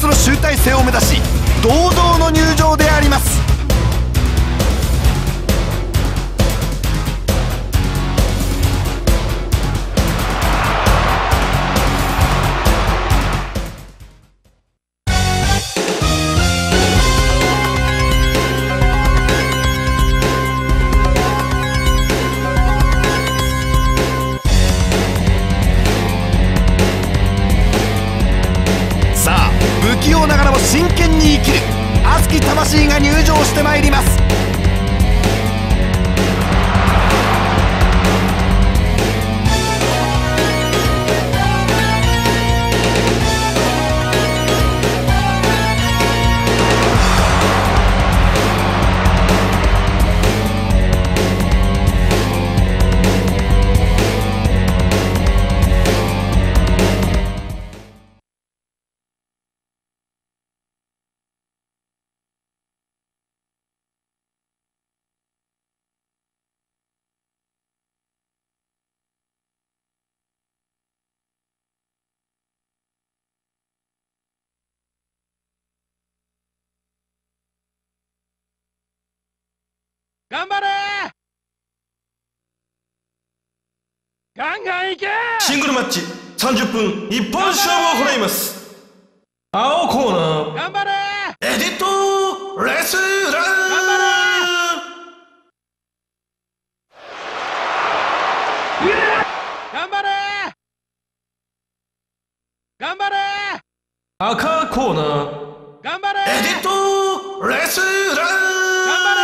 スの集大成を目指し堂々の入場であります。ガンガンいけ！シングルマッチ30分一本勝負を行います。青コーナー。頑張れ！エディットレスラー。頑張頑張れ！頑張れ！赤コーナー頑張れエディットレスラー頑張れ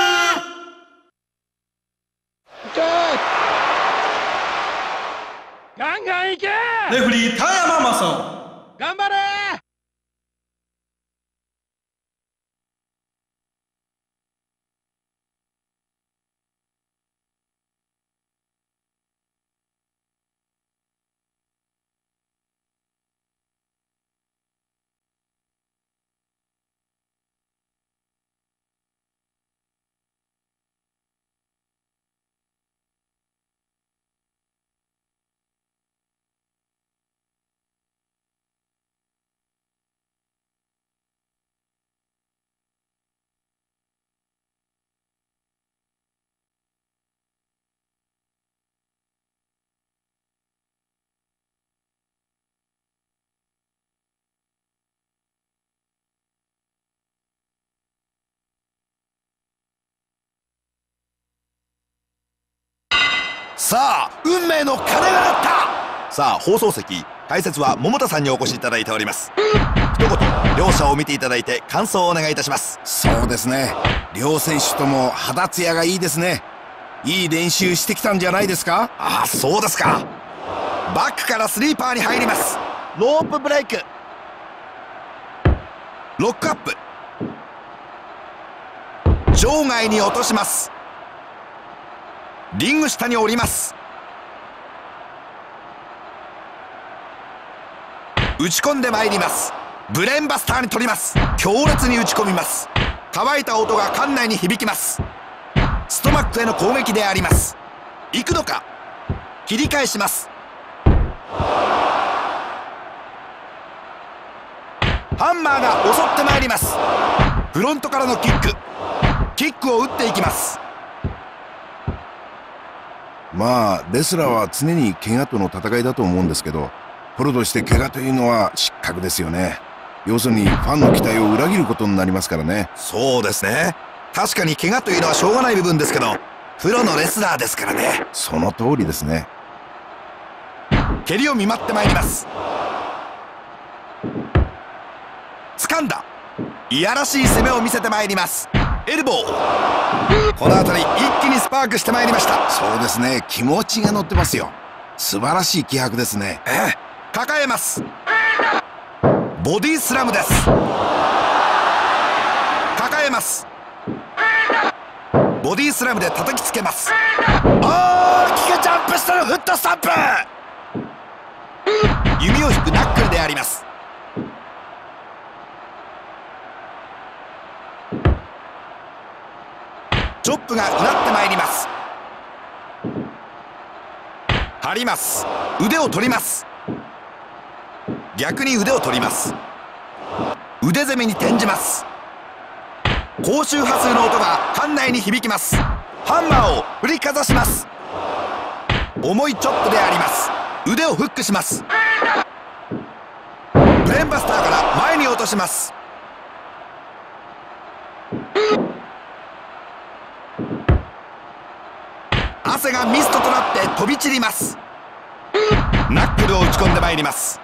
ガンガンいけレフリー田山正頑張れさあ運命の鐘が鳴った。さあ放送席解説は桃田さんにお越しいただいております。一言両者を見ていただいて感想をお願いいたします。そうですね。両選手とも肌ツヤがいいですね。いい練習してきたんじゃないですか？ああそうですか。バックからスリーパーに入ります。ロープブレイク。ロックアップ。場外に落としますリング下に降ります。打ち込んでまいります。ブレーンバスターに取ります。強烈に打ち込みます。乾いた音が館内に響きます。ストマックへの攻撃であります。行くのか？切り返します。ハンマーが襲ってまいります。フロントからのキック。キックを打っていきます。まあレスラーは常に怪我との戦いだと思うんですけどプロとして怪我というのは失格ですよね。要するにファンの期待を裏切ることになりますからね。そうですね。確かに怪我というのはしょうがない部分ですけどプロのレスラーですからね。その通りですね。蹴りを見舞ってまいります。掴んだ。いやらしい攻めを見せてまいりますエルボー。この辺り一気にスパークしてまいりました。そうですね。気持ちが乗ってますよ。素晴らしい気迫ですね。ええ。抱えます。ボディスラムです。抱えます。ボディスラムで叩きつけます。大きくジャンプしてるフットスタンプ。弓を引くナックルであります。ップがうなってまいります。張ります。腕を取ります。逆に腕を取ります。腕攻めに転じます。高周波数の音が館内に響きます。ハンマーを振りかざします。重いチョップであります。腕をフックします。ブレンバスターから前に落とします。汗がミストとなって飛び散ります。ナックルを打ち込んでまいります。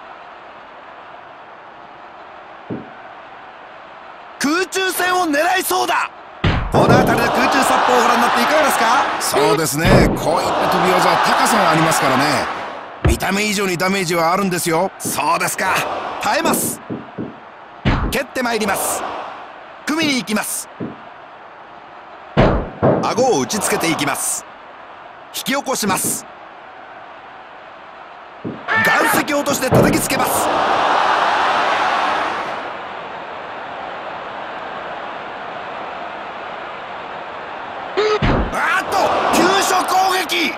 空中戦を狙いそうだ。この辺りで空中殺法をご覧になっていかがですか？そうですね。こういった飛び技は高さがありますからね。見た目以上にダメージはあるんですよ。そうですか。耐えます。蹴ってまいります。組みに行きます。顎を打ちつけていきます。引き起こします。岩石落として叩きつけます。あっと急所攻撃。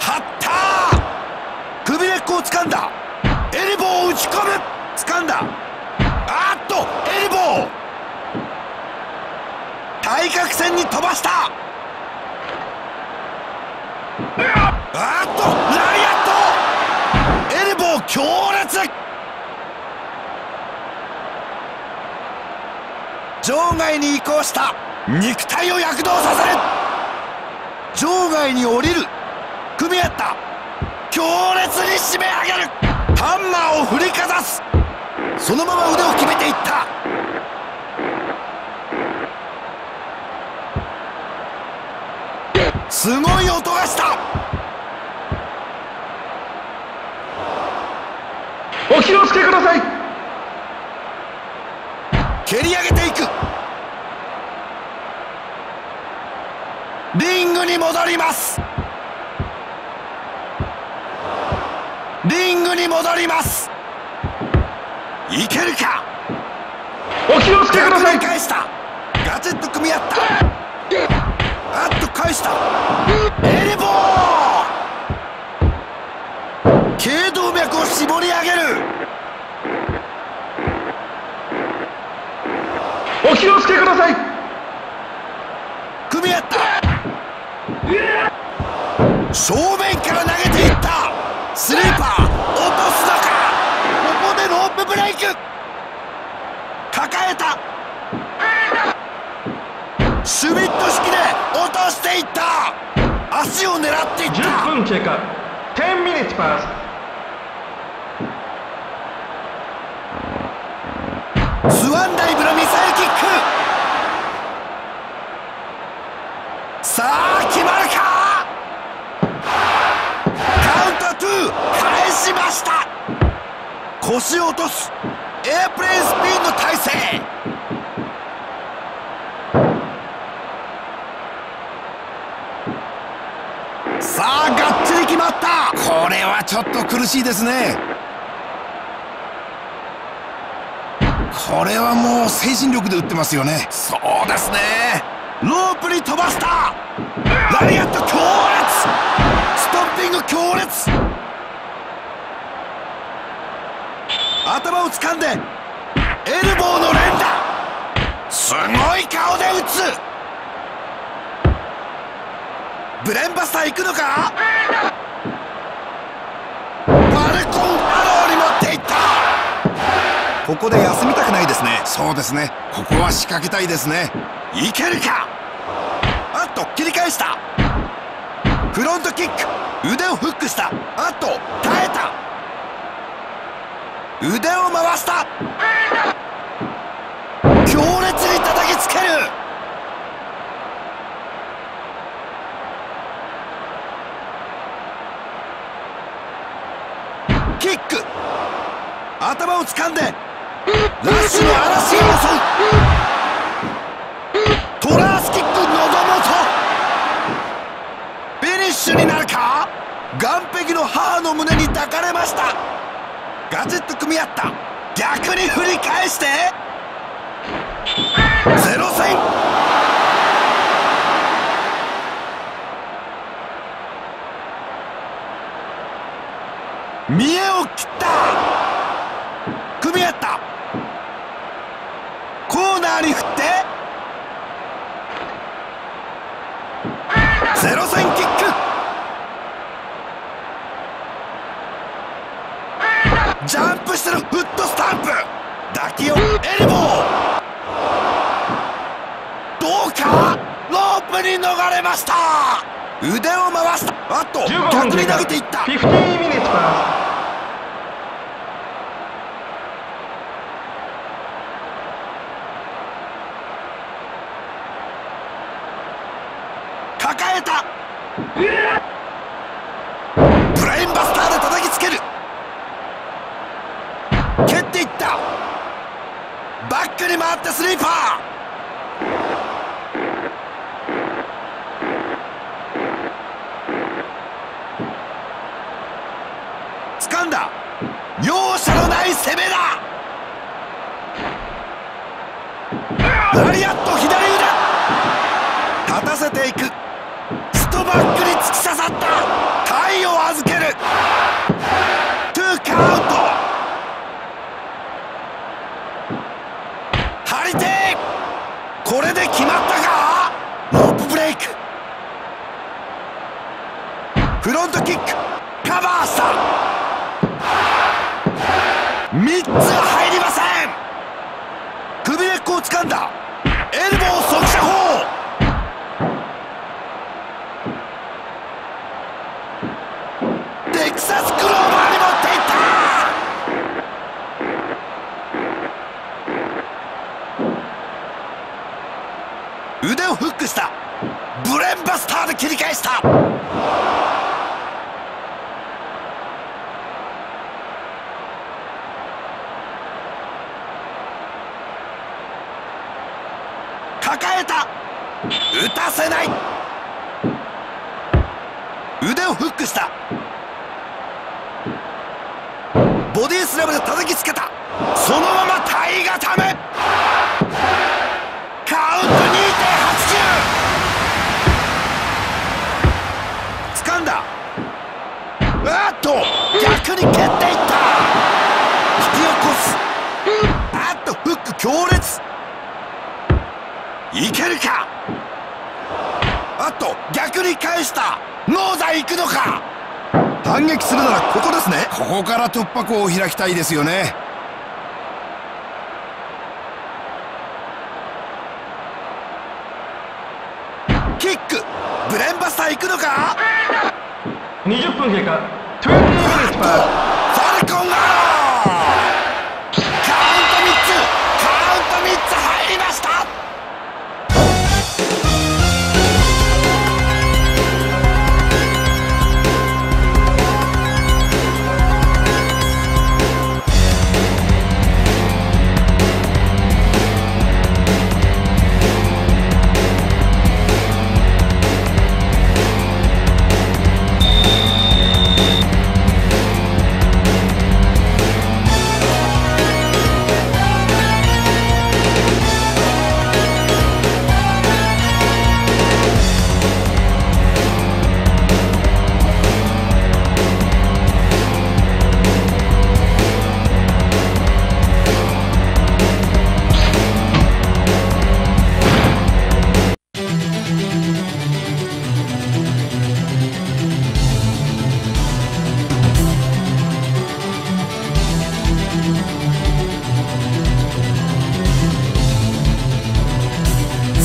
張った首根っこを掴んだ。エルボーを打ち込む。掴んだ。あっとエルボー。対角線に飛ばした。あっとラリアット。エルボー強烈。場外に移行した。肉体を躍動させる。場外に降りる。組み合った。強烈に締め上げる。ハンマーを振りかざす。そのまま腕を決めていった。すごい音がした。お気をつけください。蹴り上げていく。リングに戻ります。リングに戻ります。いけるか。お気をつけください。返した。ガチッと組み合った返した。エルボー。頸動脈を絞り上げる。お気をつけください。組み合った。正面から投げていった。スリーパー落とすのか。ここでロープブレイク。抱えた。シュミット式で落としていった。足を狙っていっ10た分経過。10 minutes pass スワンダイブのミサイルキック。さあ決まるか。カウント2返しました。腰を落とす。エアプレーンスピンの体勢さあがっちり決まった。これはちょっと苦しいですね。これはもう精神力で打ってますよね。そうですね。ロープに飛ばした。ラリアット強烈。ストッピング強烈。頭を掴んでエルボーの連打。すごい顔で打つ。ブレンバスター行くのか？ファルコンアローに持っていった！ここで休みたくないですね。そうですね。ここは仕掛けたいですね。いけるか？あっと切り返した！フロントキック！腕をフックした！あっと耐えた！腕を回した強烈に叩きつけるキック頭を掴んでラッシュの嵐を襲う。トラースキック望むと。フィニッシュになるか？岸壁の母の胸に抱かれました。ガチッと組み合った。逆に振り返して。ゼロ戦。見栄を切った。ーに振って。ゼロ戦キック。ジャンプしてるフットスタンプ。抱きをエルボー。どうかロープに逃れました。腕を回した。あっと15分経過。逆に投げていった15 minutes pass 抱えたブレインバスターで叩きつける蹴っていった。バックに回ってスリーパー。掴んだ。容赦のない攻めだ。ラリアット左腕。立たせていく。ストバックに突き刺さった。体を預ける。トゥーカウント張り手これで決まったか？ロープブレイク。フロントキック。カバーした。3つ入りません。首根っこを掴んだ。エルボー速射砲。破口を開きたいですよね。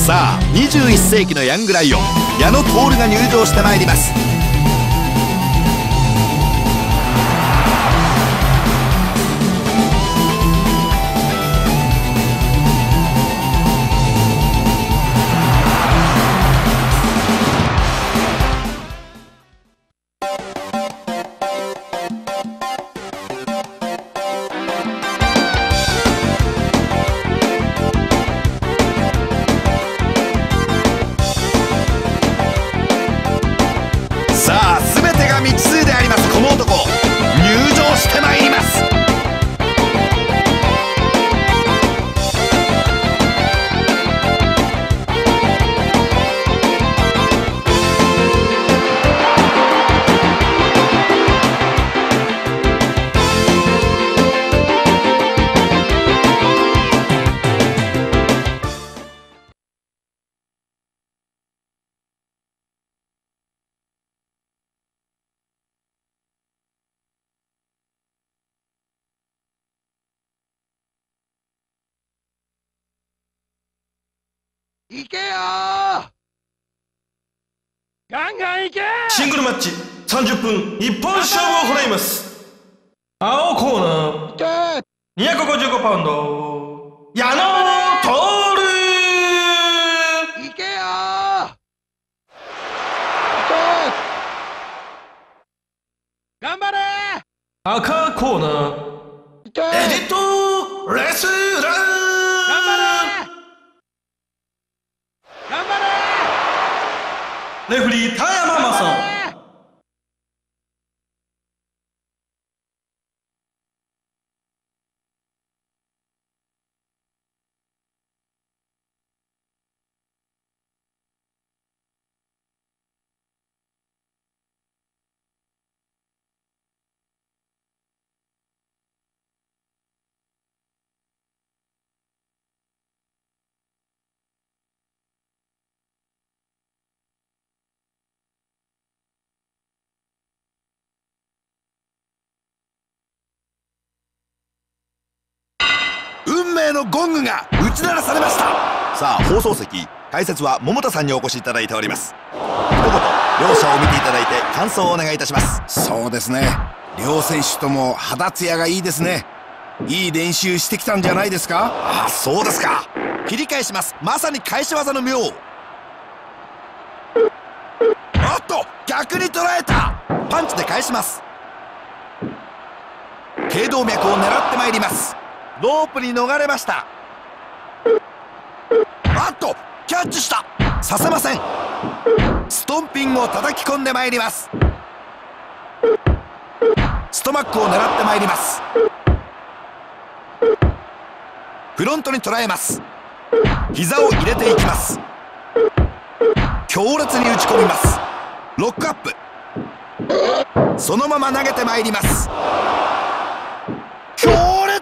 さあ21世紀のヤングライオン矢野徹が入場してまいります。シングルマッチ30分一本勝負を行います。青コーナー。行け255パウンド。矢野徹行けよ。頑張れ。赤コーナー。エディットレスラー。頑張れ。レフリー田山頑正張れ運命のゴングが打ち鳴らされました。さあ放送席解説は桃田さんにお越しいただいております。一言両者を見ていただいて感想をお願いいたします。そうですね。両選手とも肌ツヤがいいですね。いい練習してきたんじゃないですか？ああそうですか。切り返します。まさに返し技の妙。おっと逆に捉えた。パンチで返します。頸動脈を狙ってまいりますロープに逃れました。あっとキャッチした。させません。ストンピングを叩き込んでまいります。ストマックを狙ってまいります。フロントに捉えます。膝を入れていきます。強烈に打ち込みます。ロックアップ。そのまま投げてまいります。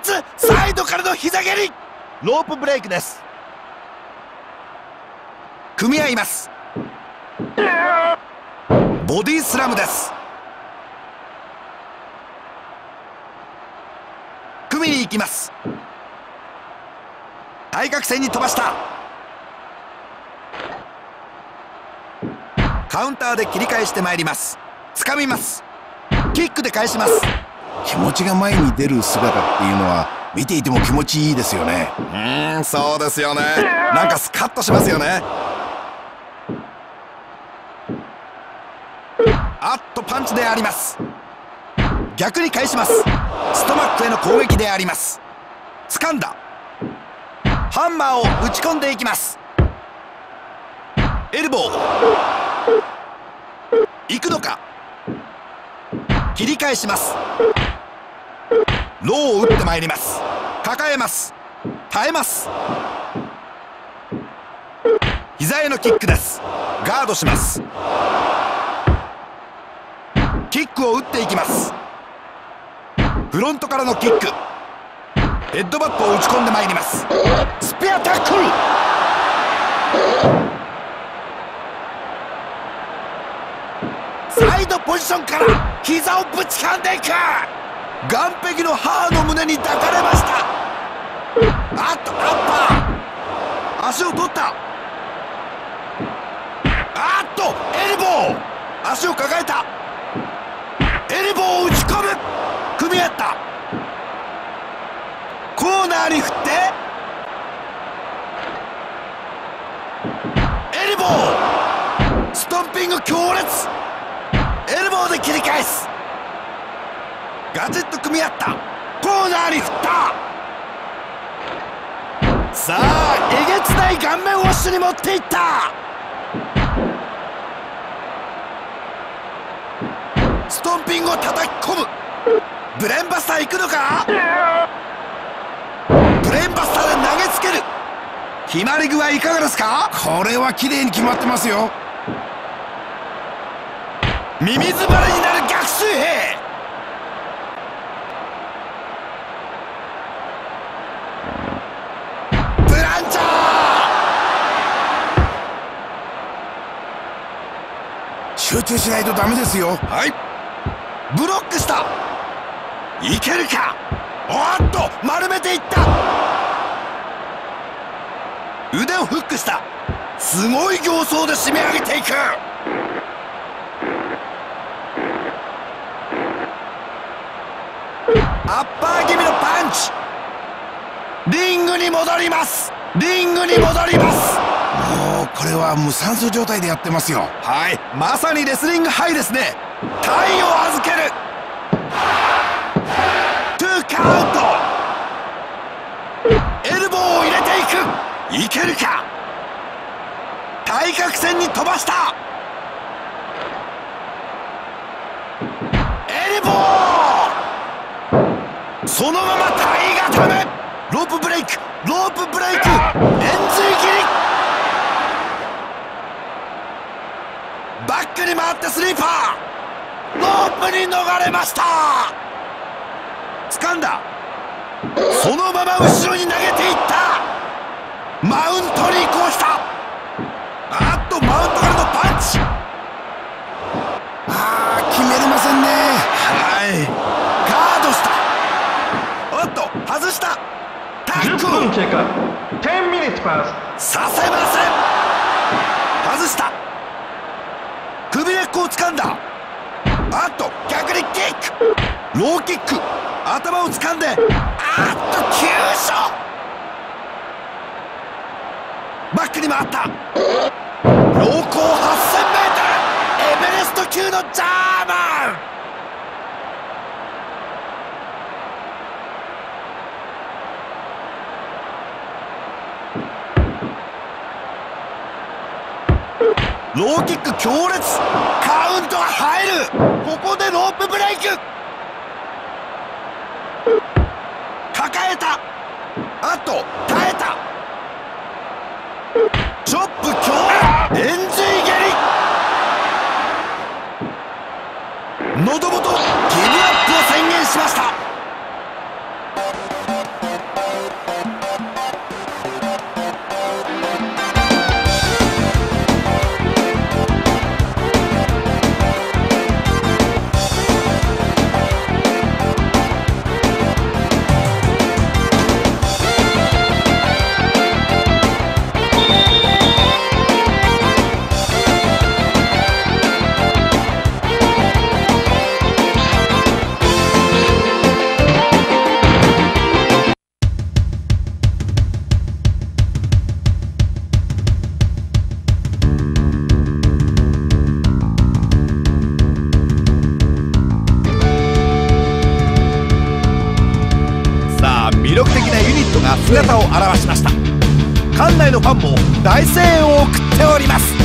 強烈サイドからの膝蹴り。ロープブレイクです。組み合います。ボディスラムです。組みに行きます。対角線に飛ばした。カウンターで切り返してまいります。掴みます。キックで返します。気持ちが前に出る姿っていうのは見ていても気持ちいいですよね。うーんそうですよね。なんかスカッとしますよね。あっとパンチであります。逆に返します。ストマックへの攻撃であります。掴んだ。ハンマーを打ち込んでいきます。エルボー。行くのか切り返します。ローを打ってまいります。抱えます。耐えます。膝へのキックです。ガードします。キックを打っていきます。フロントからのキック。ヘッドバットを打ち込んでまいります。スペアタックルサイドポジションから膝をぶちかんでいく。岸壁の母の胸に抱かれました。あっとアッパー。足を取った。あっとエルボー。足を抱えた。エルボーを打ち込む。組み合った。コーナーに振って。エルボー。ストンピング強烈。エルボーで切り返す。ガチッと組み合った。コーナーに振った。さあえげつない顔面ウォッシュに持っていった。ストンピングを叩き込む。ブレンバスター行くのか？ブレンバスターで投げつける。決まり具合いかがですか？これは綺麗に決まってますよ。ミミズバレになる逆水兵。ブランチャ集中しないとダメですよ。ーはい。ブロックした。いけるか。おっと丸めていった。腕をフックした。すごい形相で締め上げていくアッパー気味のパンチ。リングに戻ります。リングに戻ります。もうこれは無酸素状態でやってますよ。はい。まさにレスリングハイですね。体を預ける。トゥーカウント。エルボーを入れていく。いけるか。対角線に飛ばした。エルボーそのまま体固めロープブレイクロープブレイク円髄切り。バックに回ってスリーパー。ロープに逃れました。掴んだ。そのまま後ろに投げていった。マウントに移行した。あっとマウントからのパンチ。外した。タッ10ク分経過10 minutes pass させません。外した。首根っこを掴んだ。あっと逆にキック。ローキック。頭を掴んで。あっと急所。バックに回った。標高 8000m エベレスト級のジャーマンローキック強烈。カウントが入る。ここでロープブレイク。抱えた。あと耐えた。チョップ強烈。円髄蹴り。喉元。ファンも大声援を送っております。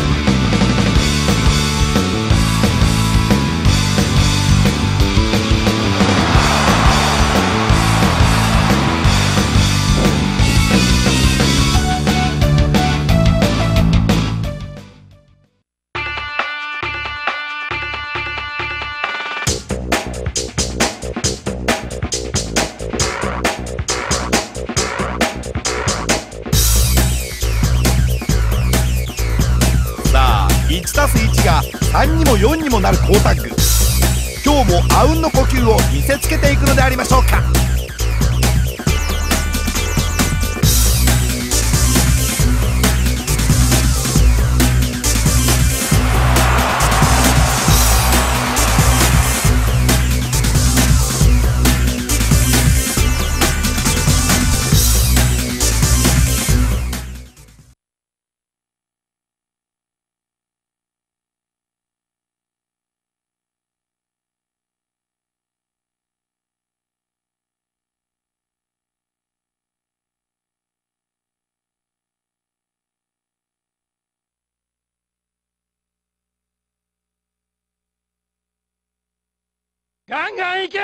ガンガンいけ！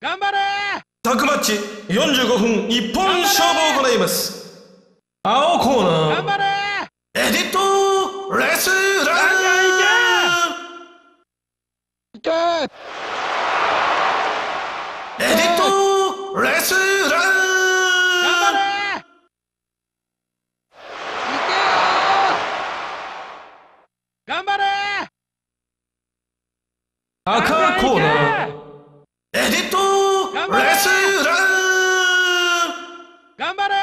頑張れ！タッグマッチ45分一本勝負を行います。青コーナー。頑張れ！エディットレスラーいけ！エディットレスラー頑張れいけよ頑張れ赤コーナーエディットレスラー頑張れ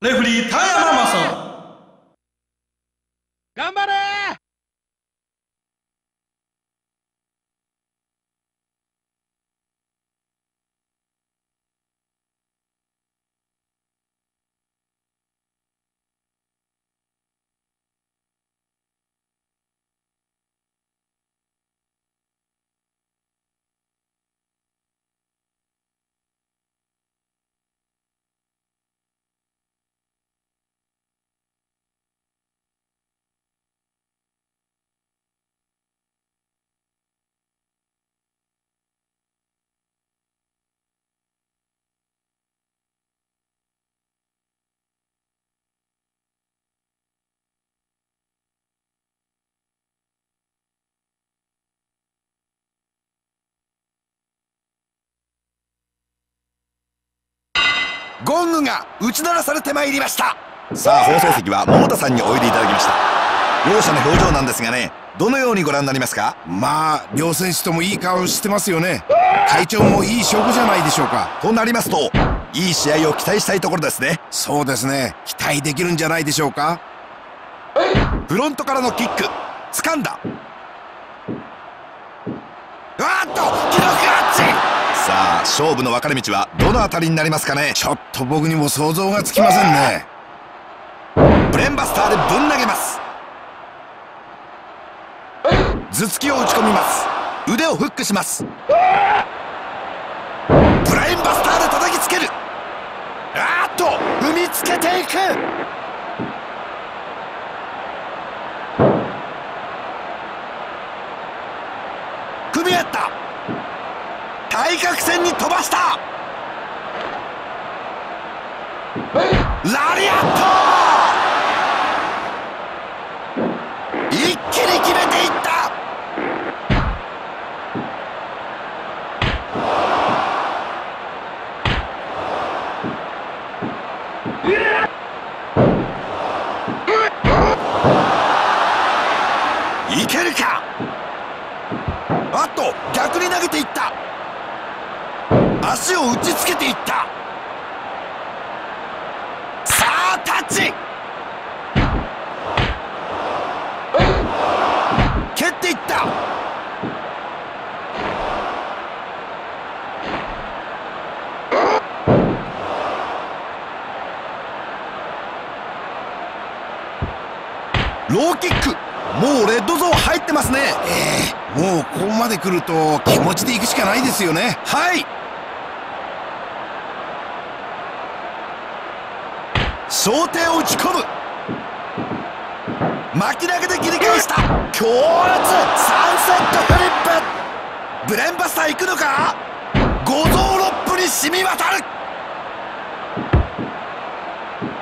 レフリー田山正頑張れゴングが打ち鳴らされてまいりました。さあ放送席は桃田さんにおいでいただきました。両者の表情なんですがねどのようにご覧になりますか？まあ両選手ともいい顔してますよね。会長もいい証拠じゃないでしょうか。となりますといい試合を期待したいところですね。そうですね。期待できるんじゃないでしょうか。フロントからのキック掴んだ。あっと記録アッチさあ勝負の分かれ道はどの辺りになりますかね？ちょっと僕にも想像がつきませんね。ブレンバスターでぶん投げます。頭突きを打ち込みます。腕をフックします。ブレインバスターで叩きつける。あっと踏みつけていく。組み合った。対角線に飛ばした。ラリアット。一気に決めていった。いけるか。あっと逆に投げていった。足を打ちつけていった。さあタッチ蹴っていった。ローキック。もうレッドゾーン入ってますね。ええもうここまで来ると気持ちで行くしかないですよね。はい小手を打ち込む。巻き投げで切り返した。強烈。3セットフリップ。ブレンバスター行くのか？五臓六腑に染み渡る。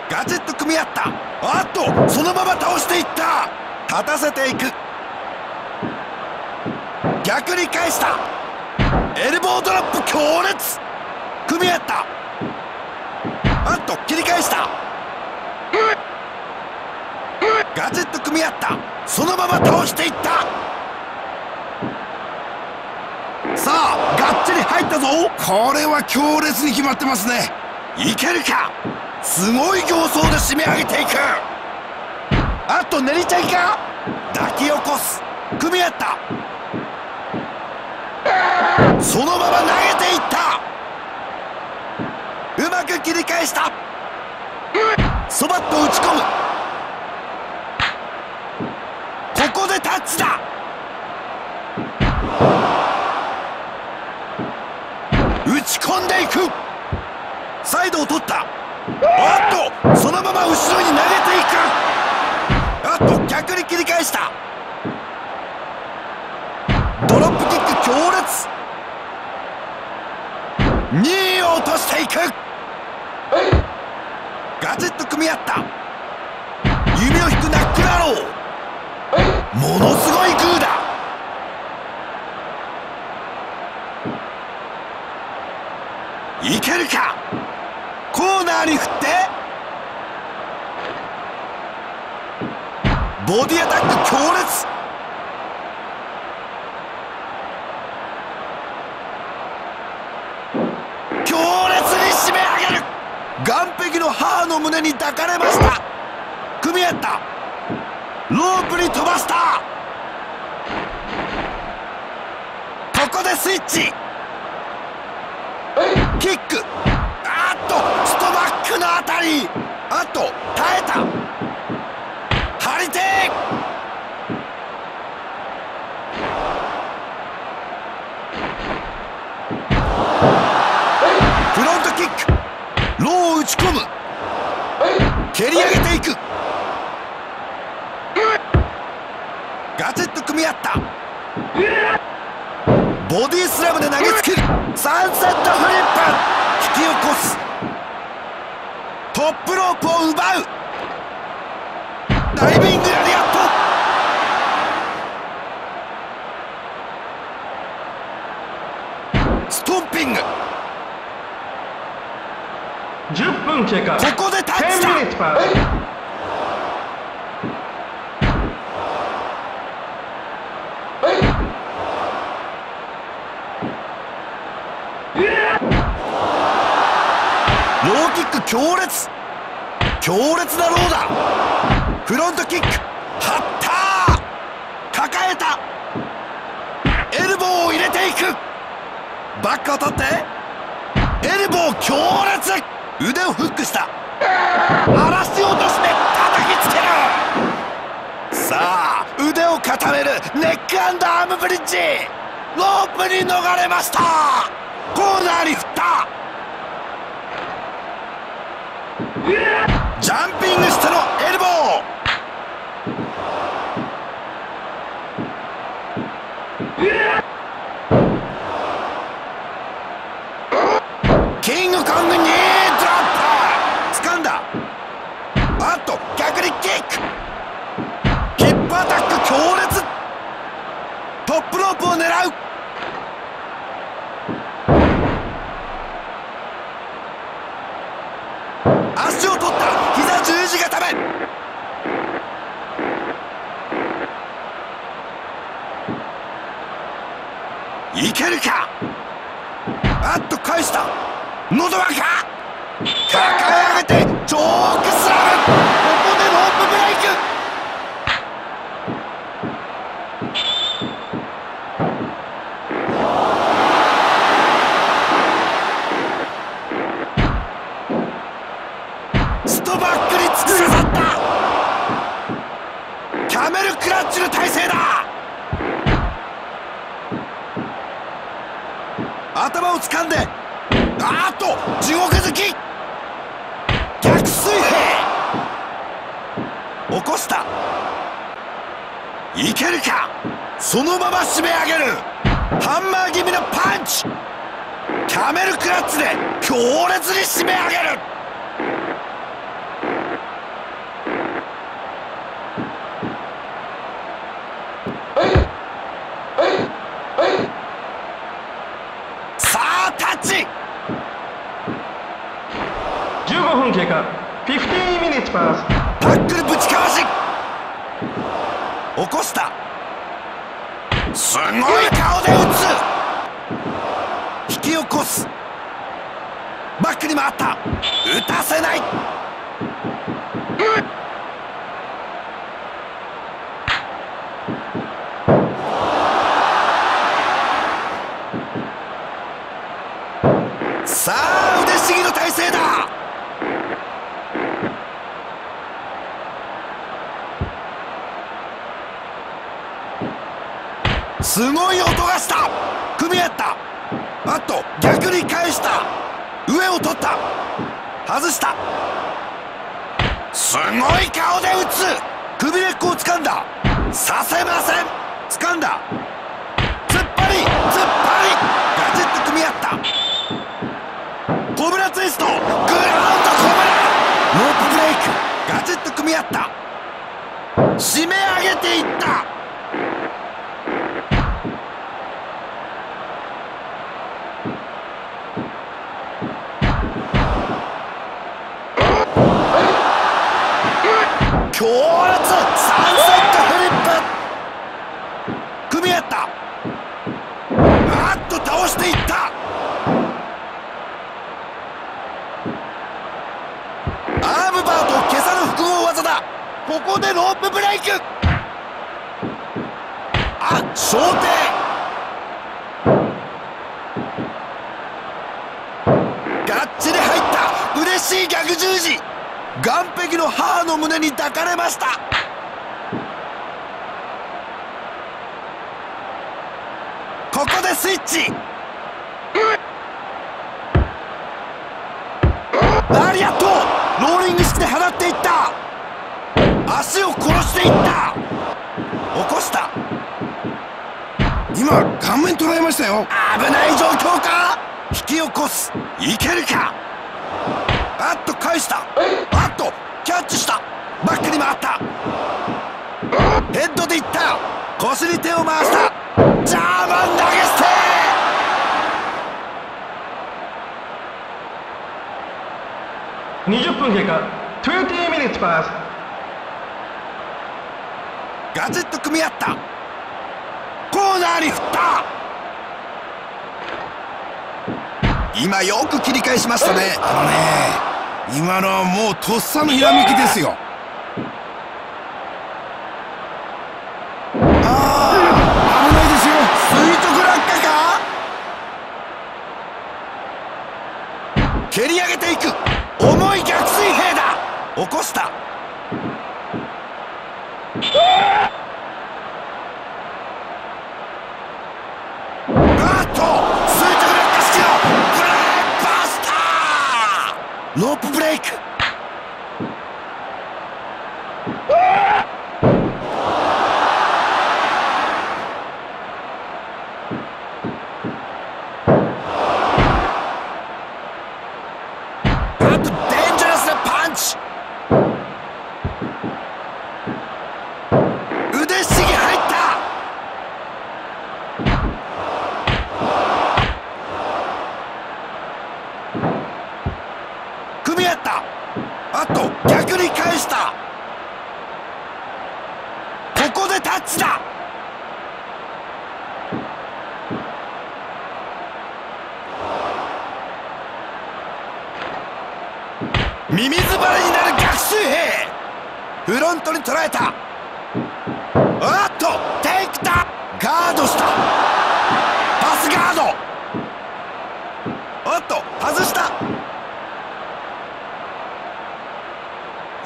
ガチッと組み合った。あっとそのまま倒していった。立たせていく。逆に返した。エルボードロップ強烈。組み合った。あっと切り返した。ガチッと組み合った。そのまま倒していった。さあがっちり入ったぞ。これは強烈に決まってますね。いけるか。すごい形相で締め上げていく。あと練りちゃいか抱き起こす。組み合った。そのまま投げていった。うまく切り返した。そばっと打ち込む。ここでタッチだ。打ち込んでいく。サイドを取った。あっとそのまま後ろに投げていく。あっと逆に切り返した。ドロップキック強烈。2位を落としていく。ガチッと組み合った。指を引くナックルアローものすごいグーだ。いけるか？コーナーに振って。ボディアタック強烈。強烈に締め上げる。岸壁の母の胸に抱かれました。組み合った。ロープに飛ばした。ここでスイッチ。キック。あっとストバックの当たり。あと耐えた。張り手。フロントキック。ローを打ち込む。蹴り上げていくガチッと組み合った。ボディスラムで投げつける。サンセットフリップ。引き起こす。トップロープを奪う。ダイビングラリアットストンピング。10分経過。ここでタッチ10だ強烈。強烈なローだ。フロントキック。張った抱えた。エルボーを入れていく。バックを取って。エルボー強烈。腕をフックした。荒らし落として叩きつける。さあ腕を固める。ネックアンダーアームブリッジ。ロープに逃れました。コーナーに振った。ジャンピングしてのエルボー。キングコングにドロップ掴んだあっと逆にキック。ヒップアタック強烈。トップロープを狙う。足を取った。膝十字固め。いけるか。あっと返した。喉輪か抱え上げてチョークス地獄好き。逆水平起こした。いけるか。そのまま締め上げる。ハンマー気味のパンチ。キャメルクラッチで強烈に締め上げるさあタッチ15分経過15 minutes pass タックルぶちかわし。起こした。すごい顔で打つ。引き起こす。バックに回った。打たせないさあ腕しぎの体勢だすごい音がした。組み合った。あと逆に返した。上を取った。外した。すごい顔で打つ。首根っこを掴んだ。させません。掴んだ。突っ張り突っ張り。ガチッと組み合った。コブラツイスト。グラウンドコブラ。ロープブレイク。ガチッと組み合った。締め上げていった。強烈サンセットフリップ。組み合った。あっと倒していった。アームバーと消さの複合技だ。ここでロープブレイク。あ焦点がっちり入った。嬉しい逆十字。岸壁の母の胸に抱かれました。ここでスイッチ。ありがとう。ローリング式で放っていった。足を殺していった。起こした。今顔面捉えましたよ。危ない状況か。引き起こす。いけるか。返した。あっとキャッチした。バックに回った。ヘッドでいった腰に手を回した。ジャーマン投げ捨て。20分経過。20 minutes pass ガチッと組み合った。コーナーに振った。今よく切り返しましたね。あのね今のはもうとっさのひらめきですよ。ああ危ないですよ。垂直落下か？蹴り上げていく。重い逆水平だ。起こした。ロープブレイクあとデンジャラスなパンチ腕ひしぎ入った組み合った。あと逆に返した。ここでタッチだ。ミミズバレになる逆水平フロントに捉えた。あっとテイクだガードしたパスガードおっと外した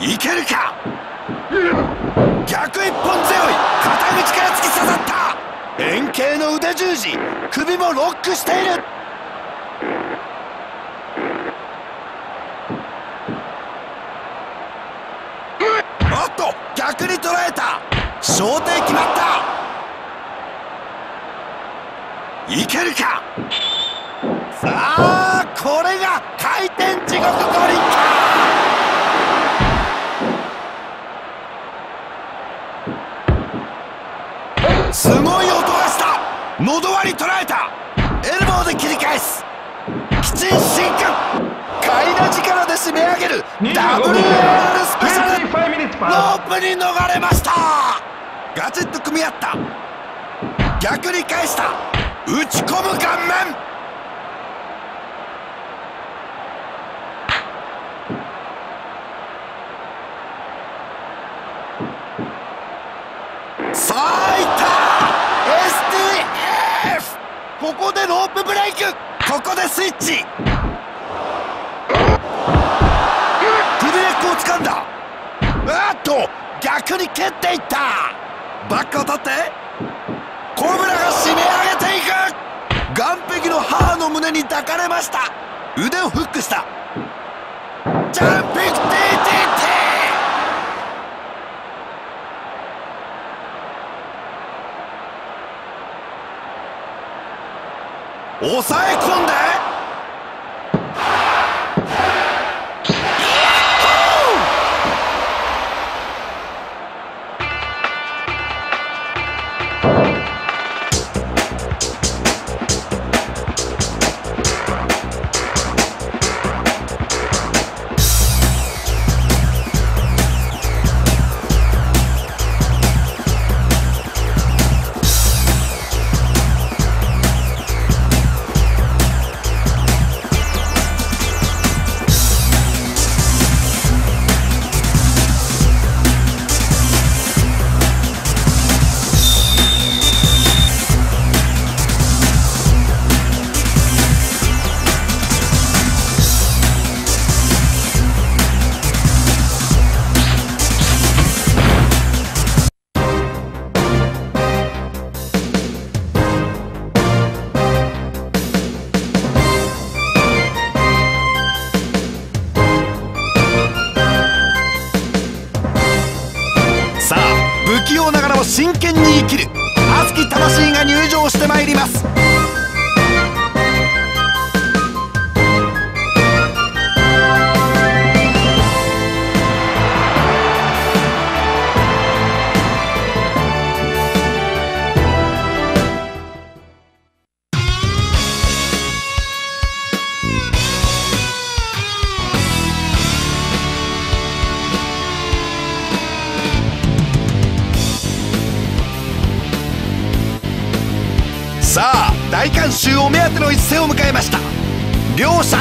いけるか？逆一本強い肩口から突き刺さった。円形の腕十字首もロックしている。おっと逆に捉えた。焦点決まった。いけるか？さあこれが回転地獄五輪か。すごい音がした。喉割り捉えた。エルボーで切り返す。きちん進化快な力で締め上げる。WAR スペシャル。25 minutes ロープに逃れました。ガチッと組み合った。逆に返した。打ち込む顔面。さあここでロープブレイク。ここでスイッチ。首根っこを掴んだ。あっと逆に蹴っていった。バックを取って。コブラが締め上げていく。岸壁の母の胸に抱かれました。腕をフックした。ジャンピング DDT 抑え込んで。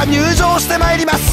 入場してまいります。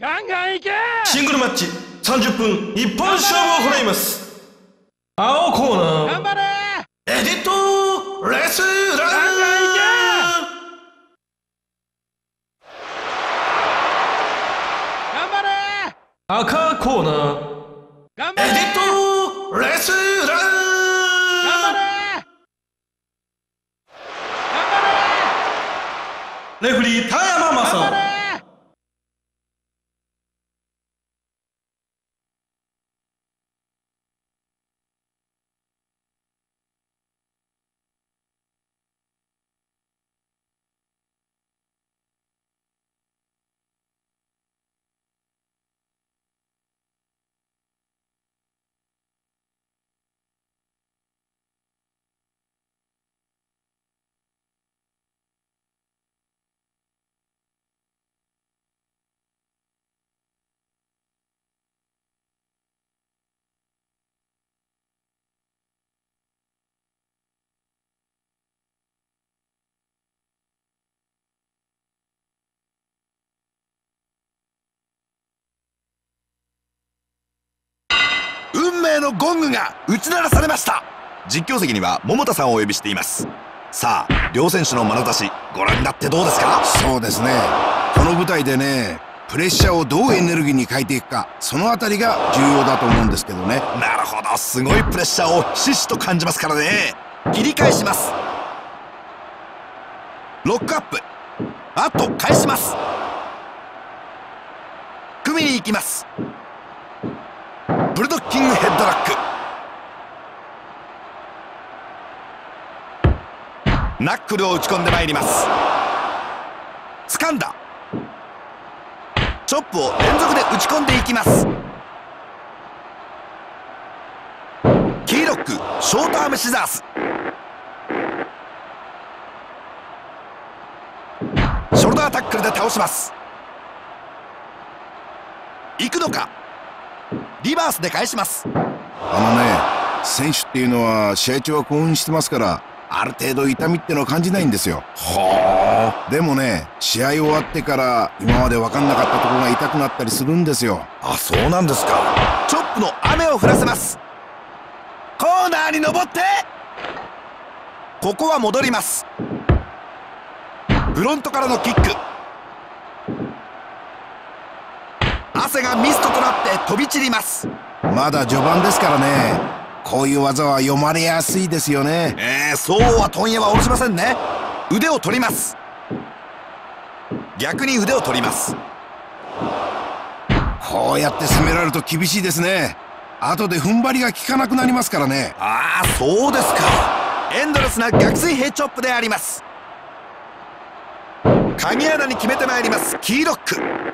ガンガン行け!シングルマッチ30分一本勝負を行います青コーナー頑張れ!エディットレスラーガンガン行頑張れ赤コーナー頑張れエディットレスラー頑張れ頑レフリー田山張正運命のゴングが打ち鳴らされました。実況席には桃田さんをお呼びしています。さあ両選手の眼差しご覧になってどうですか？そうですね。この舞台でねプレッシャーをどうエネルギーに変えていくかそのあたりが重要だと思うんですけどね。なるほど。すごいプレッシャーをひしひしと感じますからね。切り返します。ロックアップ。あと返します。組みに行きますブルドッキングヘッドラック。ナックルを打ち込んでまいります。掴んだ。チョップを連続で打ち込んでいきます。キーロックショートアームシザース。ショルダータックルで倒します。行くのか？リバースで返します。あのね選手っていうのは試合中は興奮してますからある程度痛みってのは感じないんですよ。はでもね試合終わってから今まで分かんなかったところが痛くなったりするんですよ。あそうなんですか。チョップの雨を降らせます。コーナーに登ってここは戻ります。フロントからのキック汗がミストとなって飛び散ります。まだ序盤ですからね。こういう技は読まれやすいですよね。えー、そうは問屋は下ろしませんね。腕を取ります。逆に腕を取ります。こうやって攻められると厳しいですね。後で踏ん張りが効かなくなりますからね。ああそうですか。エンドレスな逆水平チョップであります。鍵穴に決めてまいります。キーロック。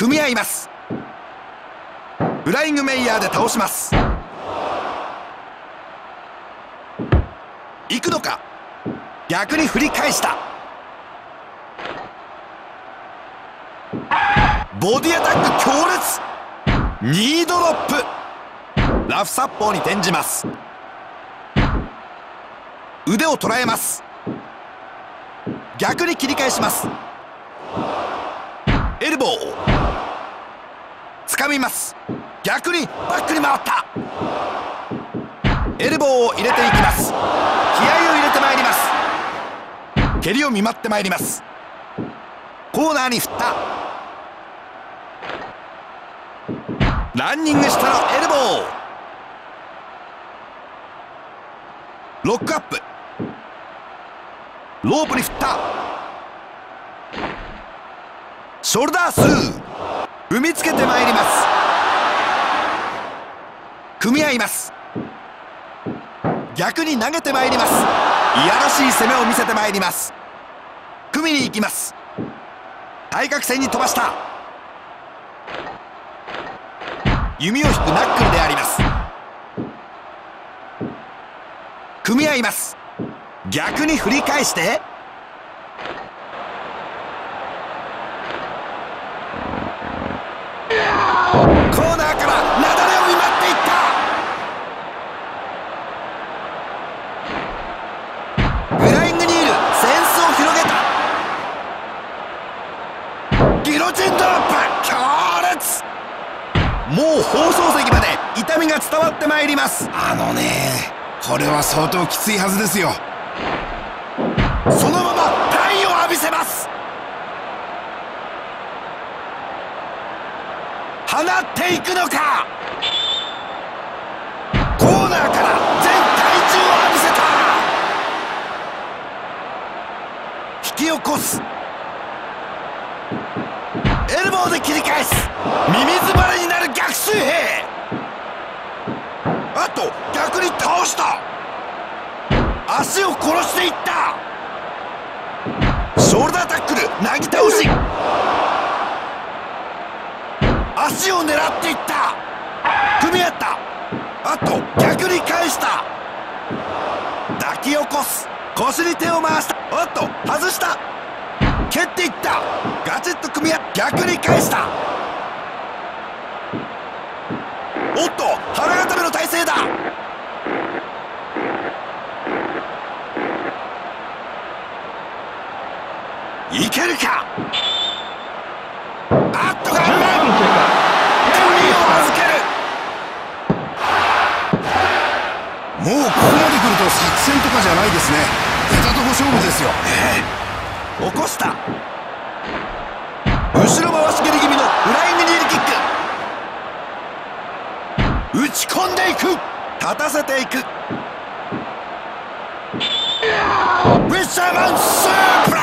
組み合います。フライングメイヤーで倒します。行くのか？逆に振り返した。ボディアタック強烈。ニードロップ。ラフ殺法に転じます。腕を捉えます。逆に切り返します。エルボー。掴みます。逆にバックに回った。エルボーを入れていきます。気合を入れてまいります。蹴りを見舞ってまいります。コーナーに振った。ランニングしたのエルボー。ロックアップ。ロープに振った。ショルダースー。踏みつけてまいります。組み合います。逆に投げてまいります。いやらしい攻めを見せてまいります。組みに行きます。対角線に飛ばした。弓を引くナックルであります。組み合います。逆に振り返してコーナーから雪崩を見舞っていったフライングニールセンスを広げたギロチンドロップ強烈もう放送席まで痛みが伝わってまいります。あのねこれは相当きついはずですよ。そのまま太陽を浴びせます。放っていくのか。コーナーから全体重を浴びせた。引き起こす。エルボーで切り返す。ミミズバレになる逆水平あと逆に倒した。足を殺していった。ショルダータックルなぎ倒し。足を狙っていった。組み合った。あと逆に返した。抱き起こす。腰に手を回した。おっと外した。蹴っていった。ガチッと組み合逆に返した。おっと腹固めの体勢だ。いけるか。あっとが10分経過距離を預ける。もうここまで来ると作戦とかじゃないですね。出たとこ勝負ですよ。起こした。後ろ回し蹴り気味のフライングニールキック打ち込んでいく。立たせていく。ウィッシャーマンスープラ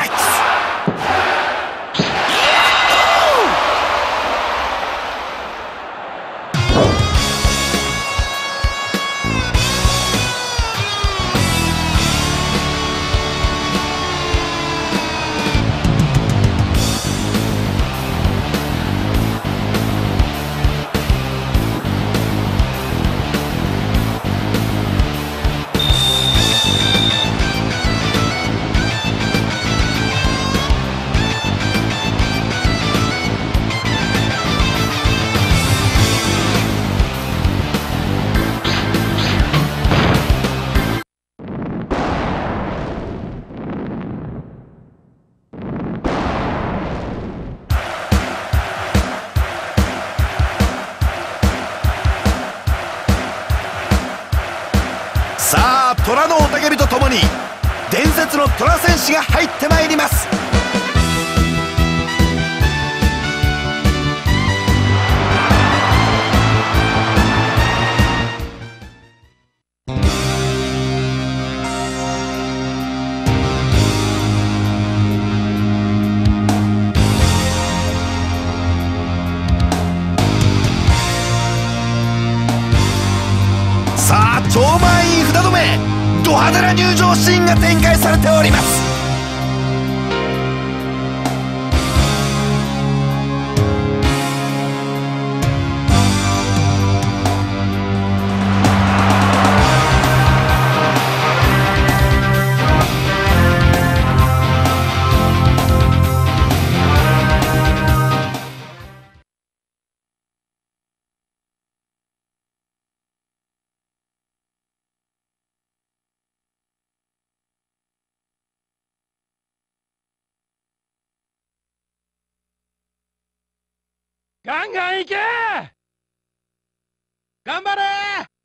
頑張れ!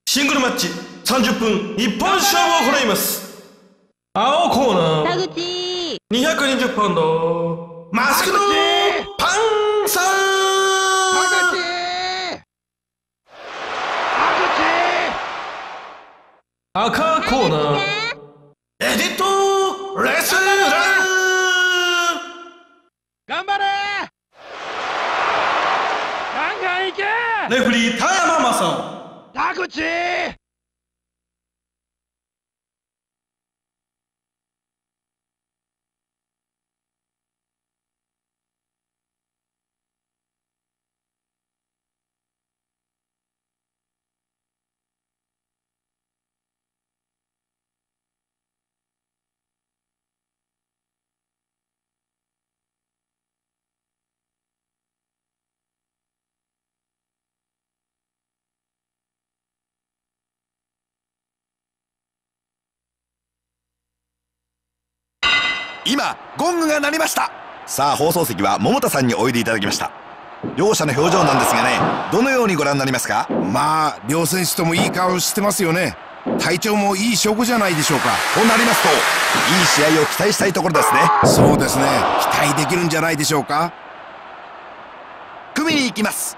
シングルマッチ30分一本勝負を行います青コーナー田口220ポンドマスクのパンサー田口赤ナーエディットレスラー頑張れガンガンいけレフリー田山正田口今ゴングが鳴りました。さあ放送席は桃田さんにおいでいただきました。両者の表情なんですがねどのようにご覧になりますか？まあ両選手ともいい顔してますよね。体調もいい証拠じゃないでしょうか。となりますといい試合を期待したいところですね。そうですね。期待できるんじゃないでしょうか。組みに行きます。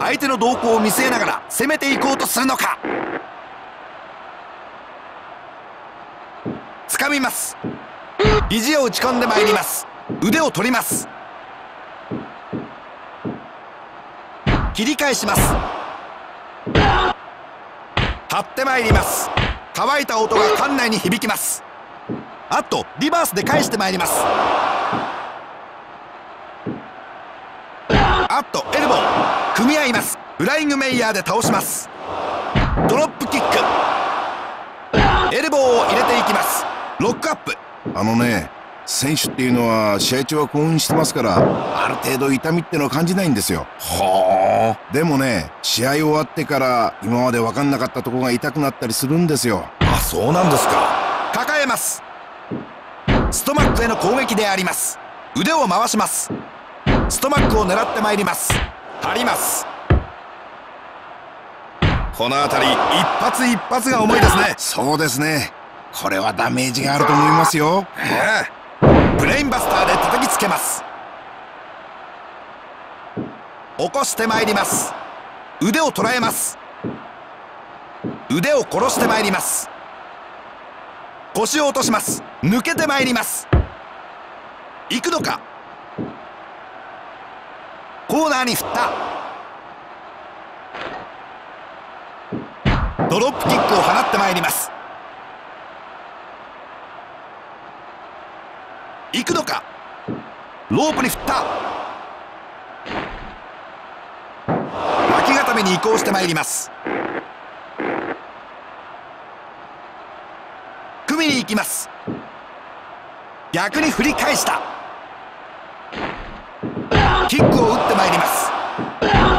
相手の動向を見据えながら攻めていこうとするのか掴みます。肘を打ち込んでまいります。腕を取ります。切り返します。張ってまいります。乾いた音が館内に響きます。あとリバースで返してまいります。あとエルボー組み合います。フライングメイヤーで倒します。ドロップキック。エルボーを入れていきます。ロックアップ。あのね選手っていうのは試合中は興奮してますからある程度痛みってのは感じないんですよ。はあ。でもね試合終わってから今まで分かんなかったとこが痛くなったりするんですよ。あそうなんですか。抱えます。ストマックへの攻撃であります。腕を回します。ストマックを狙ってまいります。張ります。この辺り一発一発が重いですね。そうですねこれはダメージがあると思いますよ。ブレインバスターで叩きつけます。起こしてまいります。腕を捉えます。腕を殺してまいります。腰を落とします。抜けてまいります。行くのか？コーナーに振った。ドロップキックを放ってまいります。くのか？ロープに振った。脇固めに移行してまいります。組みに行きます。逆に振り返した。キックを打ってまいります。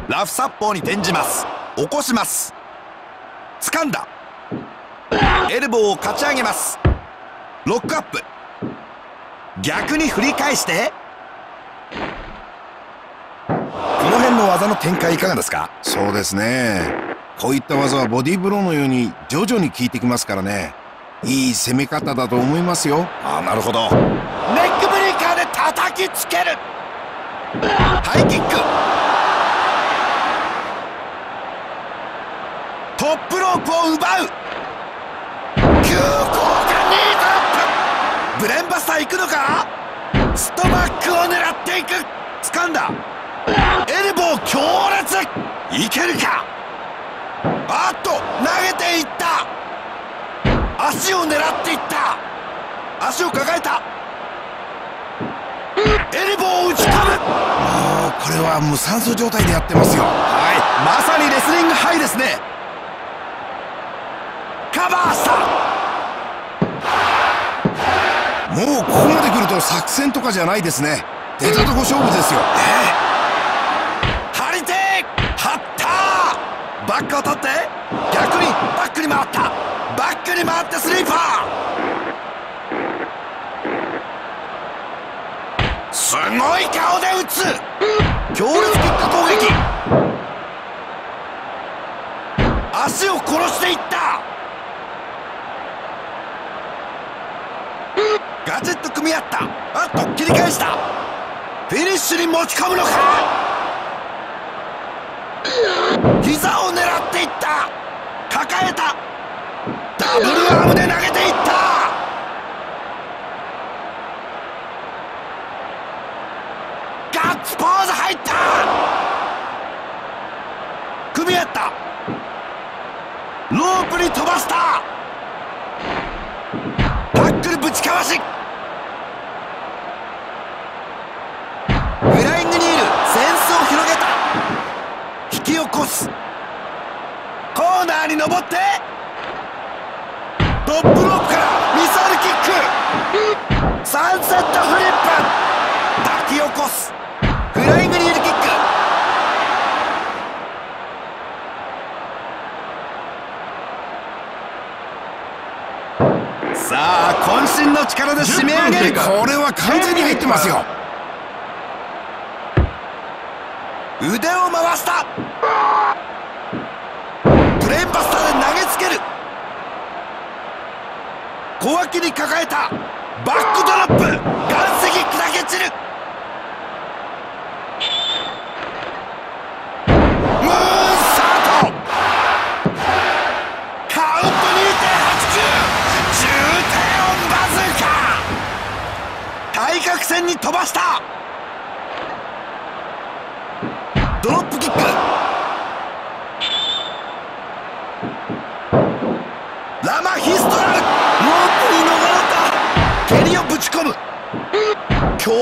ラフサッポーに転じます。起こします。掴んだ。エルボーをかち上げます。ロックアップ。逆に振り返して。この辺の技の展開いかがですか？そうですね。こういった技はボディーブローのように徐々に効いてきますからね。いい攻め方だと思いますよ。ああなるほど。ネックブレーカーで叩きつける。ハイキック。トップロープを奪う。急降ブレンバスター行くのか？ストマックを狙っていく。掴んだ。エルボー強烈。いけるか？あっと投げていった。足を狙っていった。足を抱えた。エルボーを打ち込む。もうこれは無酸素状態でやってますよ。はい。まさにレスリングハイですね。カバーしたもうここまで来ると作戦とかじゃないですね。出たとこ勝負ですよ。張り手張ったバックを取って逆にバックに回った。バックに回ってスリーパー。すごい顔で打つ。強烈キック攻撃。足を殺していったガジェット組み合った。あっと切り返した。フィニッシュに持ち込むのか。膝を狙っていった。抱えた。ダブルアームで投げていったガッツポーズ入った組み合ったロープに飛ばしたタックルぶちかわしフライングニールセンスを広げた引き起こすコーナーに登ってトップロープからミサイルキックサンセットフリップ抱き起こすフライングニールキックさあ渾身の力で締め上げる。これは完全に入ってますよ。腕を回した。プレーンバスターで投げつける。小脇に抱えた。バックドロップ。岩石砕け散る。線に飛ばした。ドロップキック。ラマヒストラル。ロープに逃れた。蹴りをぶち込む。強烈。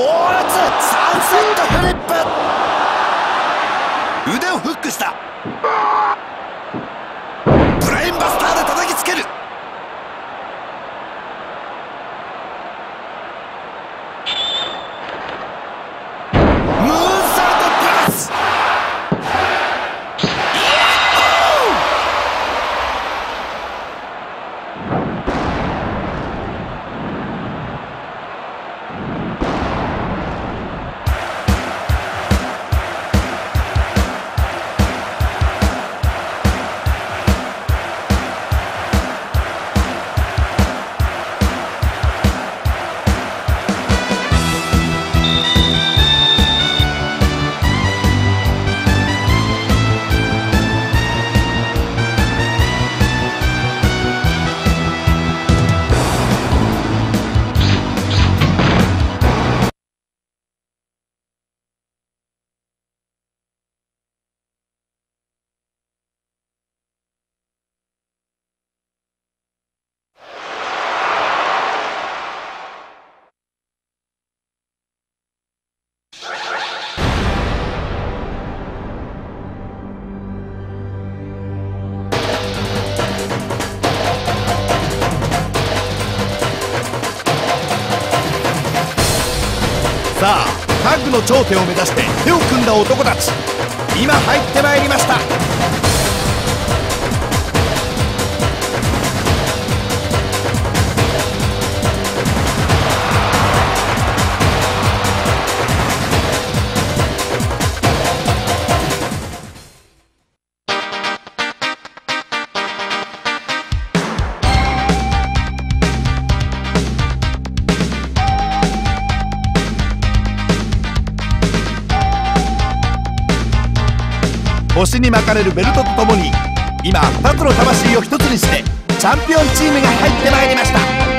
サンセットフリップ。腕をフックした。頂点を目指して手を組んだ男たち。今入ってまいりました。に巻かれるベルトとともに今2つの魂を1つにしてチャンピオンチームが入ってまいりました。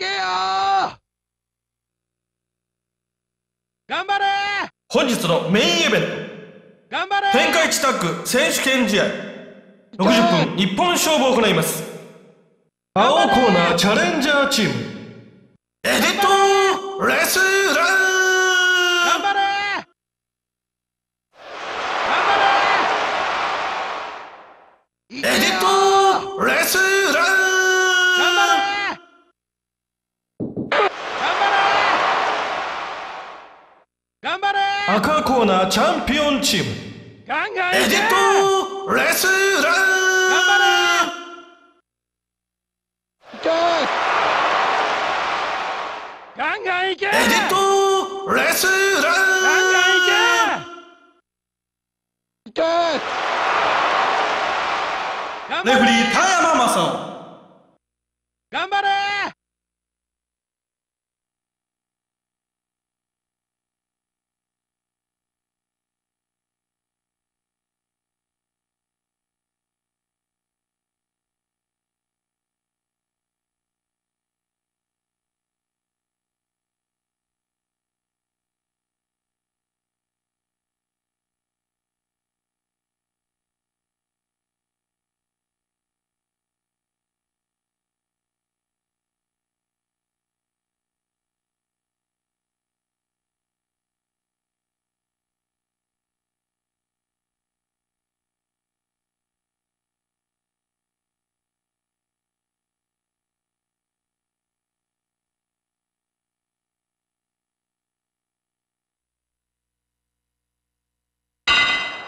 けよ。ー頑張れ。本日のメインイベント。頑張れ。天下一タッグ選手権試合。60分一本勝負を行います。青コーナーチャレンジャーチーム。エディットレスラー頑張れ頑張れエディットレスラ頑張ーれ頑張れ頑張れ赤コーナーチャンピオンチームガンガンエディットレスラー頑張れいけガンガンいけエディットレスラーガンガンいけいけ頑張れレフリー田山正雄頑張れ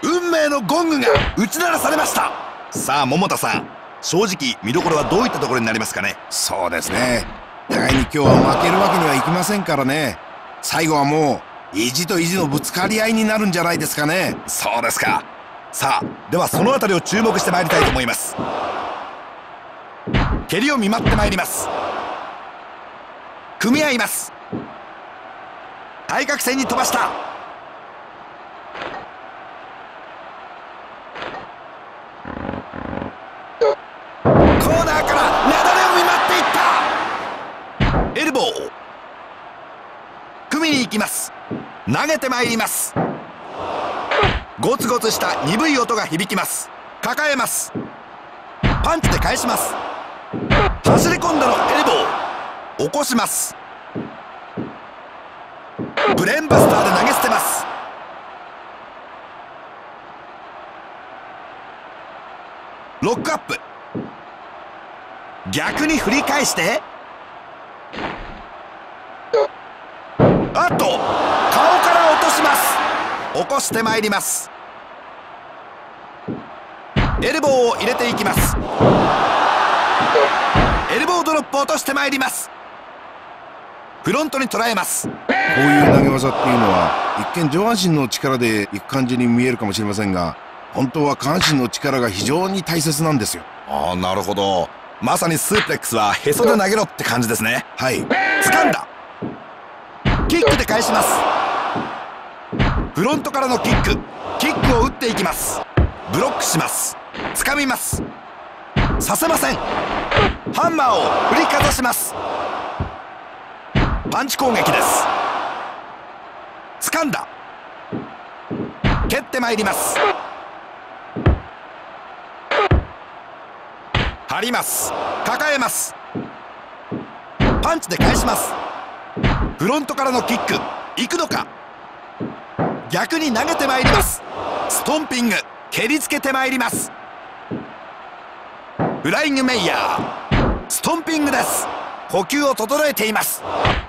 運命のゴングが打ち鳴らされました。さあ桃田さん。正直見どころはどういったところになりますかね？そうですね。互いに今日は負けるわけにはいきませんからね。最後はもう意地と意地のぶつかり合いになるんじゃないですかね。そうですか。さあではその辺りを注目してまいりたいと思います。蹴りを見舞ってまいります。組み合います。対角線に飛ばしたコーナーから雪崩を見舞っていったエルボー組みに行きます。投げてまいります。ゴツゴツした鈍い音が響きます。抱えます。パンチで返します。走り込んだのエルボー。起こします。ブレンバスターで投げ捨てます。ロックアップ。逆に振り返して。あっと顔から落とします。起こしてまいります。エルボーを入れていきます。エルボードロップを落としてまいります。フロントに捉えます。こういう投げ技っていうのは一見上半身の力でいく感じに見えるかもしれませんが本当は下半身の力が非常に大切なんですよ。ああなるほど。まさにスープレックスはへそで投げろって感じですね。はい。掴んだキックで返します。フロントからのキック。キックを打っていきます。ブロックします。掴みます。させません。ハンマーを振りかざします。パンチ攻撃です。掴んだ。蹴ってまいります。張ります。抱えます。パンチで返します。フロントからのキック。行くのか？逆に投げてまいります。ストンピング。蹴りつけてまいります。フライングメイヤー。ストンピングです。呼吸を整えています。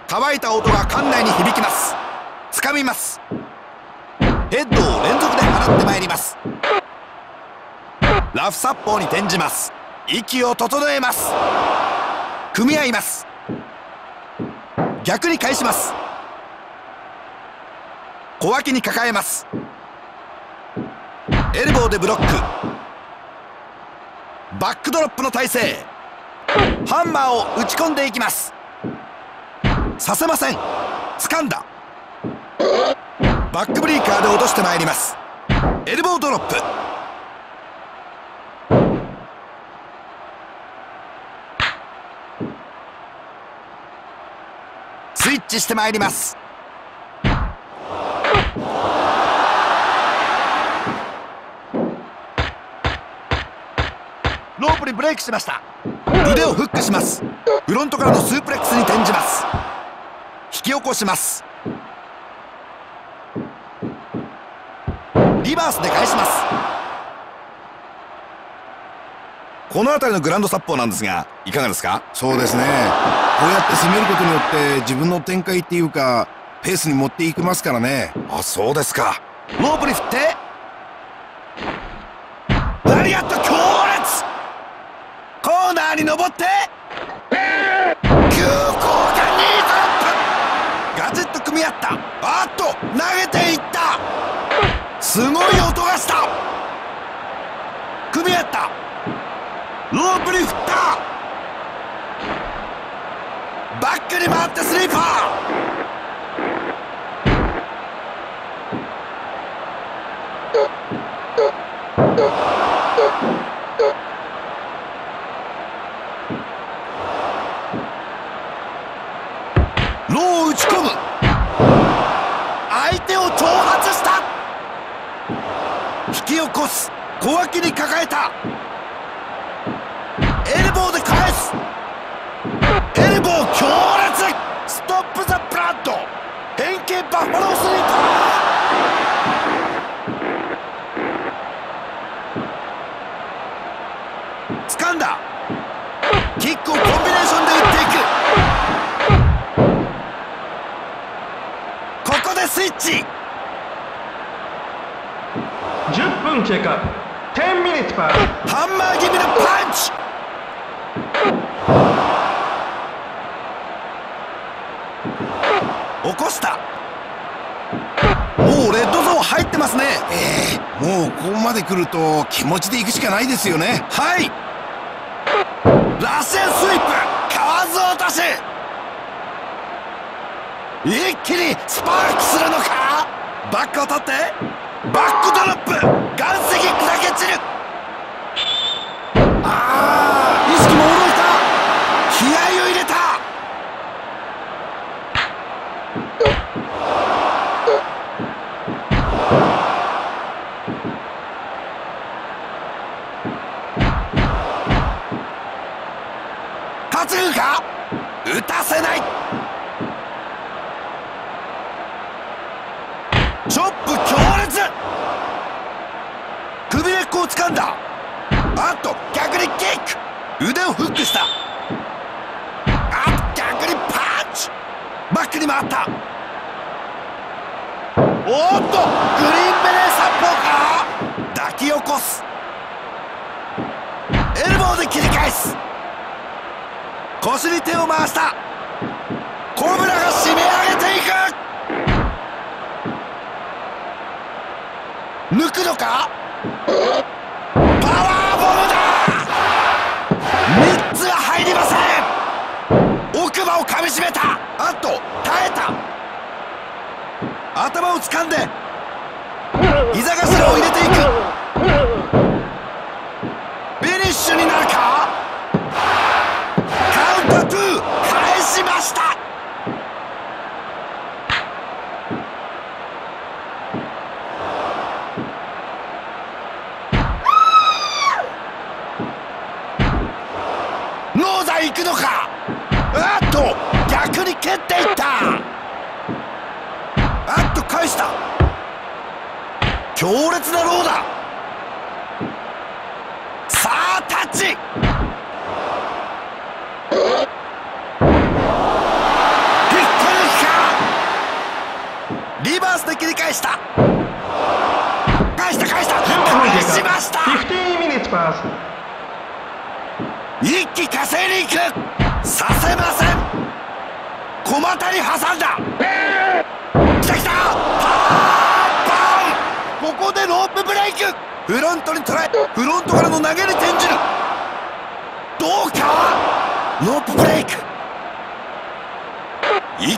乾いた音が館内に響きます。掴みます。ヘッドを連続で払ってまいります。ラフ殺法に転じます。息を整えます。組み合います。逆に返します。小脇に抱えます。エルボーでブロック。バックドロップの体勢。ハンマーを打ち込んでいきます。させません。掴んだ。バックブリーカーで落としてまいります。エルボードロップ。イッチしてまいります。ロープにブレイクしました。腕をフックします。フロントからのスープレックスに転じます。引き起こします。リバースで返します。この辺りのグランド殺法なんですがいかがですか？そうですね。こうやって攻めることによって自分の展開っていうかペースに持っていきますからね。あそうですか。ロープに振って。ラリアット強烈。コーナーに登って。急降下2ドロップガチッと組み合った。あっと投げていった。すごい音がした。組み合ったロープに振ったバックに回ってスリーパー。ローを打ち込む。相手を挑発した。引き起こす。小脇に抱えた。強烈ストップザブラッド変形バッファロースリーパー掴んだ!キックをコンビネーションで打っていく!ここでスイッチ !10 分経過10 minutes pass ハンマー気味のパンチ起こした。もうレッドゾーン入ってますね。ええ。もうここまで来ると気持ちで行くしかないですよね。はい。ラッシェンスイップ。かわず落とし一気にスパークするのか。バックを取って。バックドロップ。岩石砕け散る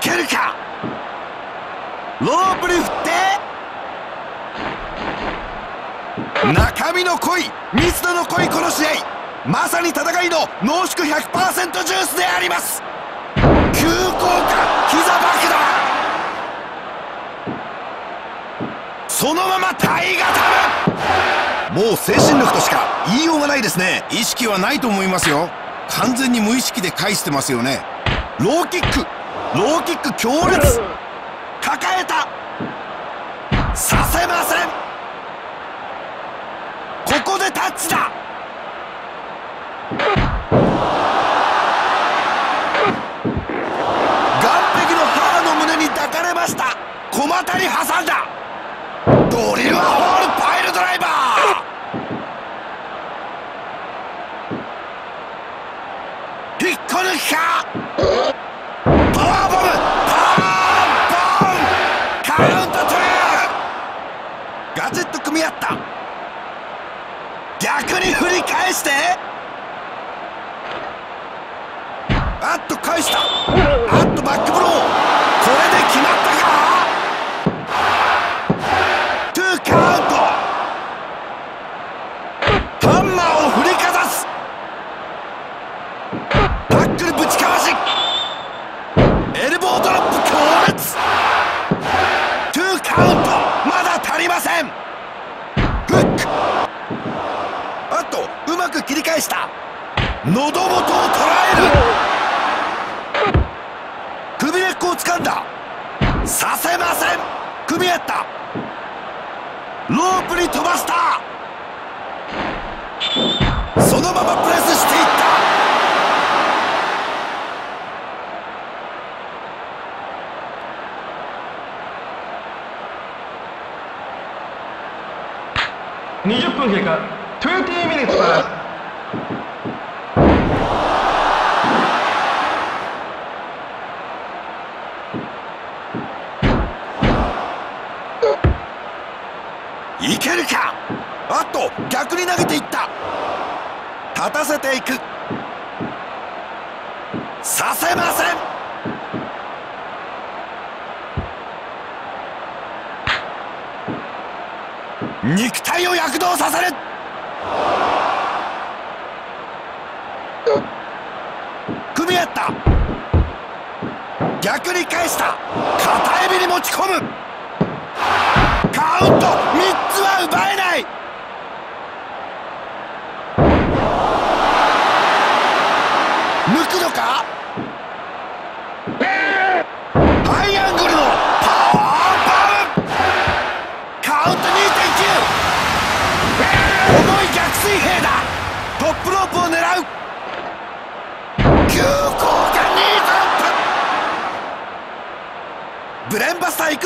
けるか？ロープに振って？中身の濃い密度の濃いこの試合。まさに戦いの濃縮100%ジュースであります。急降下膝爆弾。そのまま体固めもう精神力としか言いようがないですね。意識はないと思いますよ。完全に無意識で返してますよね。ローキック。ローキック強烈。抱えた。させません。ここでタッチだ。岸壁の母の胸に抱かれました。小股に挟んだ。ドリルホールパイルドライバー。引っこ抜きかパワーボムパワーボムカウントトゥーガチッと組み合った逆に振り返して。あっと返した。あっとバックブローこれで決まったかトゥーカウントハンマーを振りかざすタックルぶちかわしエルボードロップ強烈トゥーカウントまだ足りませんフックあっとうまく切り返した。喉元を捉える。首根っこを掴んだ。させません。組み合った。ロープに飛ばした。そのままプレスしていった。20分経過。20 minutes パスいけるか？あっと逆に投げていった。立たせていく。させません。肉体を躍動させる。組み合った。逆に返した。片指に持ち込む。カウント3つは奪えない。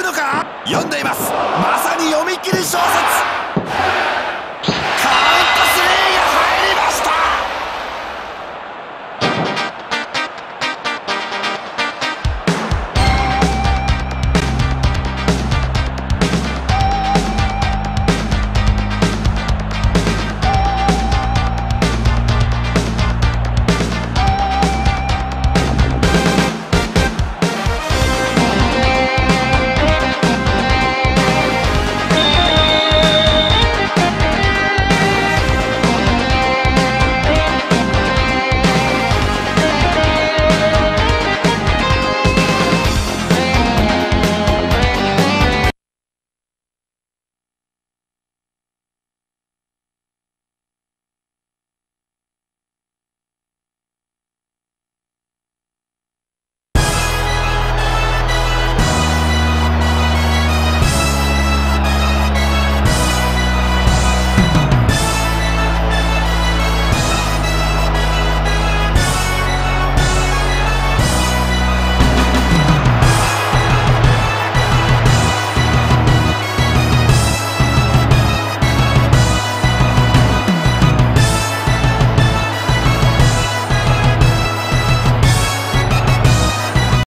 のか？読んでいます。まさに読み切り小説。